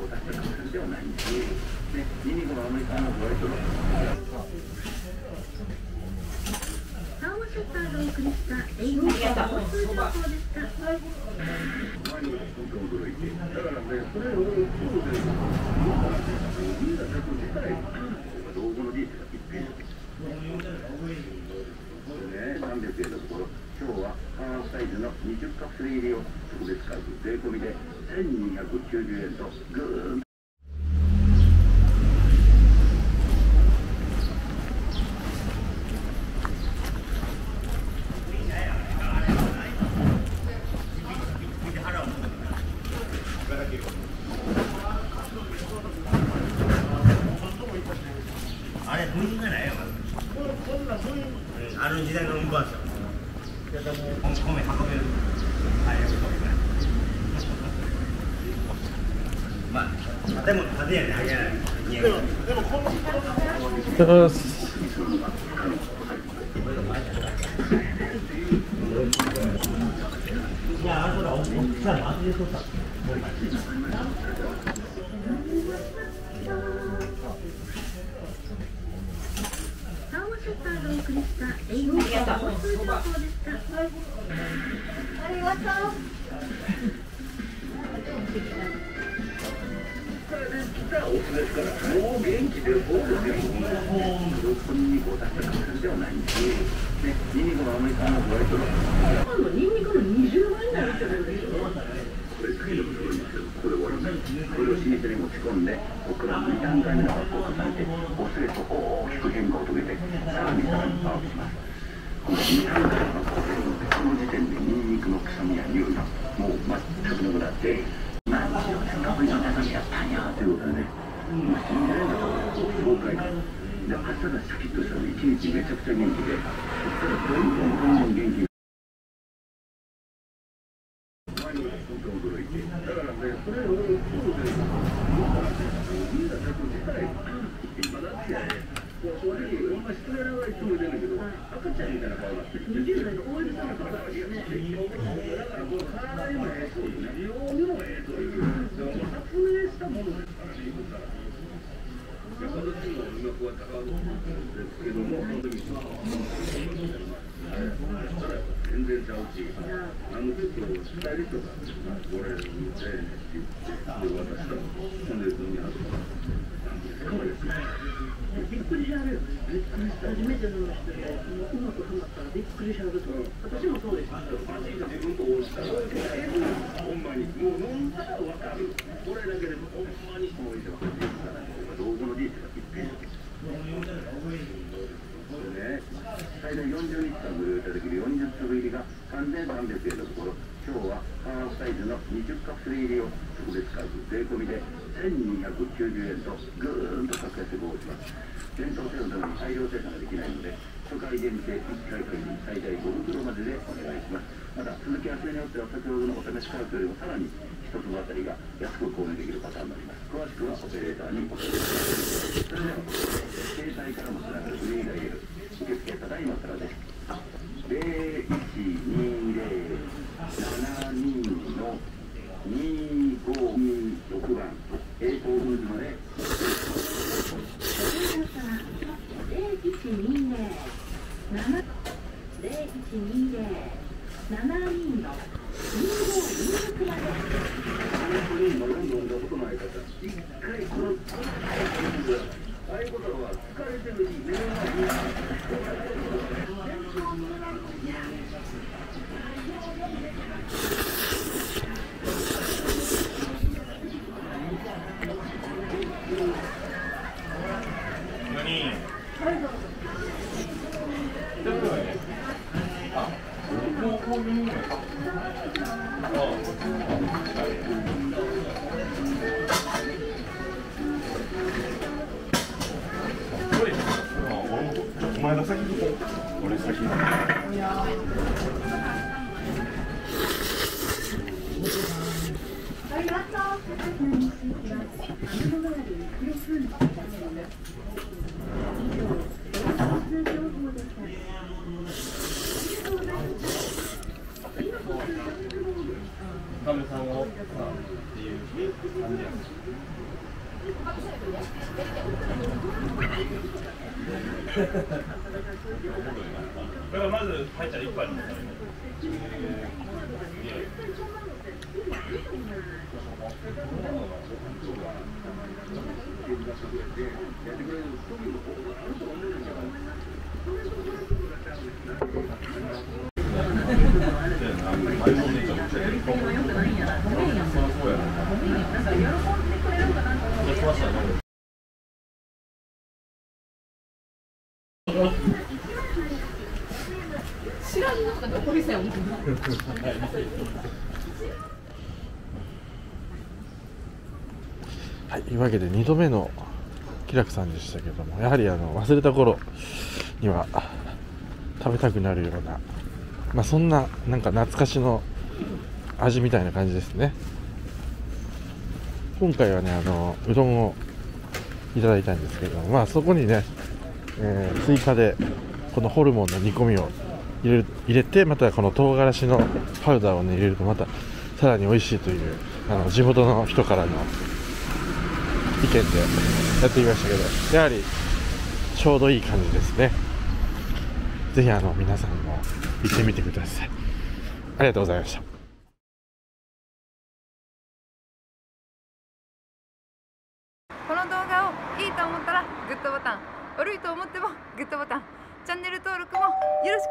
を出した感じではないんですね。で、ニンニクのアメリカのホワイトのサーモショッターがお送りした英語の交通情報でした。前に驚いて、だからね、それをそうで、みんなちゃんと理解、道具のリースが一変ね、300円のところ、今日はハーフサイズの20カプセル入りを特別価格税込みで1290円とぐーんとあれ、部品がないよ。あの時代の運搬車。米運べる。はい、まあ、建物、建屋にあげない。や、あそこだ、おっさん、あれでとった。サーモショもう元気ですよ。ここにニンニクを出した感じではないんでね。ね、ニンニクのアメリカのホワイトの今度ニンニクの20倍になるじゃないですか。これ。これをこれを老舗に持ち込んで、ここから2段階目の発酵を重ねて、オスへと大きく変化を遂げて、さらにさらにパワーします。この2段階の発酵で、この時点でニンニクの臭みや匂いがもう全くなくなって、なんでしょうね、得意の中身やったんやということでね、う信じられな爽快感。で、朝がシャキッとしたので、一日めちゃくちゃ元気で、そこからどんどんどんどん元気に前に本当驚いて、だからね、それをそうで、みんなちゃんと理解、今だって、正直、ほんま失礼ながらいつも言ってるけど、赤ちゃんみたいな顔になって。20代の OL さんの方がですね。だからこう体にもええそういう美容にもええという、でも発明したものですからね、言うたら。いや私もも、うし、あの時とスタイリストが、これ、見てって言って、で、渡したら、ほんで、海にあるから、かわいいですね。びっくりしはるよね。びっくりした。初めての人で、もううまくはまったらびっくりしはると思う。私もそうです。自分と応じたら、ええほんまに、かる。これだけでもほんまにそういう人が入ってきたら、道具のリースが一変して。これね、最大40日間無料いただける40粒入りが3300円のところ、今日はハーフサイズの20カプセル入りを特別価格税込みで1290円とぐーんと格安でご応募します。店頭セールのために大量生産ができないので、初回限定1回限り最大5袋まででお願いします。また、続き合わせによっては先ほどのお試し価格よりもさらに1粒あたりが安く購入できるパターンになります。詳しくはオペレーターにお問い合わせください。それでは、携帯からもつながるフリーダイヤル、受付ただいまからです。0120-72の2526番、栄光フーズまで皆様、0120、7、0120、72の2526まで。これ今飲んだことない方、一回この、ああいうことは疲れてるし、目の前に。お前が先に行こう俺先にありがとう。カメさんをさっていうだからまず入ったら一杯飲むはい、というわけで2度目の気楽さんでしたけどもやはりあの忘れた頃には食べたくなるような、まあ、そんななんか懐かしの味みたいな感じですね。今回はねあのうどんをいただいたんですけどまあそこにね、えー追加でこのホルモンの煮込みを入れ入れてまたこの唐辛子のパウダーをね入れるとまたさらに美味しいというあの地元の人からの意見でやってみましたけどやはりちょうどいい感じですね。ぜひあの皆さんも行ってみてください。ありがとうございました。この動画をいいと思ったらグッドボタン悪いと思ってもグッドボタンチャンネル登録もよろし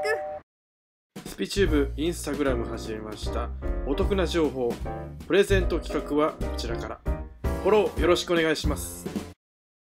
く。スピチューブインスタグラム始めました。お得な情報プレゼント企画はこちらから。フォローよろしくお願いします